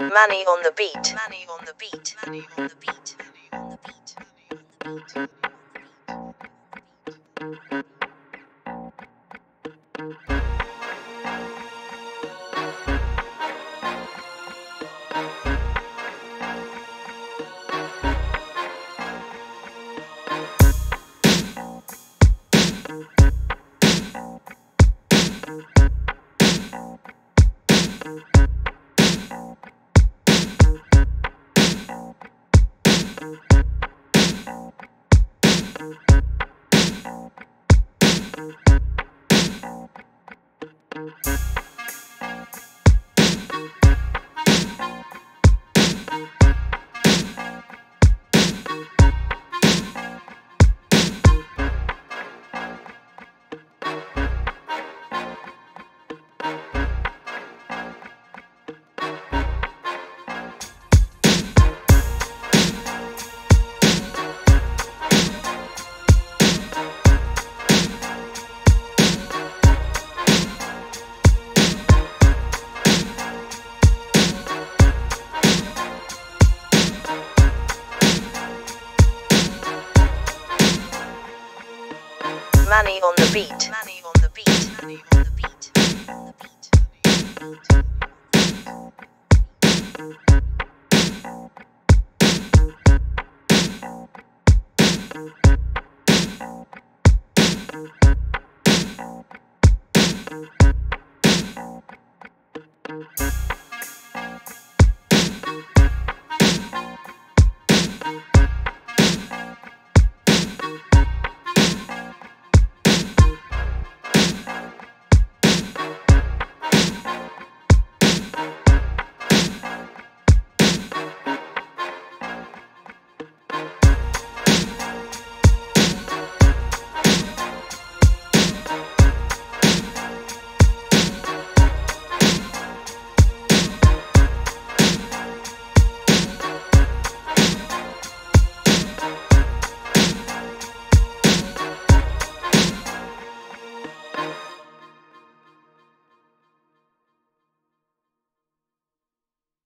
Mani on the beat. Mani on the beat. Mani on the beat. Mani on the beat. Mani on the beat. Thank you. Mani on the beat. Mani on the beat. Mani on the beat. On the beat.